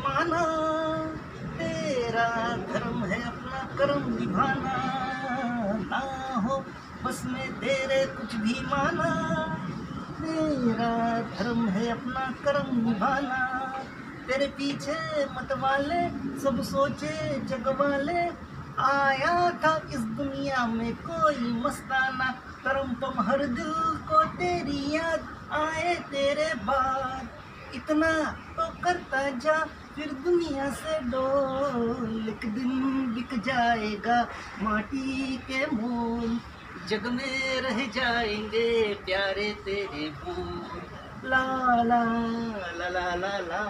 माना, तेरा धर्म है अपना कर्म निभाना। ना हो, बस में तेरे कुछ भी माना तेरा धर्म है अपना कर्म निभाना। तेरे पीछे मत वाले, सब सोचे जग वाले। आया था इस दुनिया में कोई मस्ताना, करम पम हर दिल को तेरी याद, आए तेरे बाद। इतना तो करता जा फिर दुनिया से डोल एक दिन बिक जाएगा, माटी के मोल। जग में रह जाएँगे प्यारे तेरे बोल ला ला ला ला ला ला।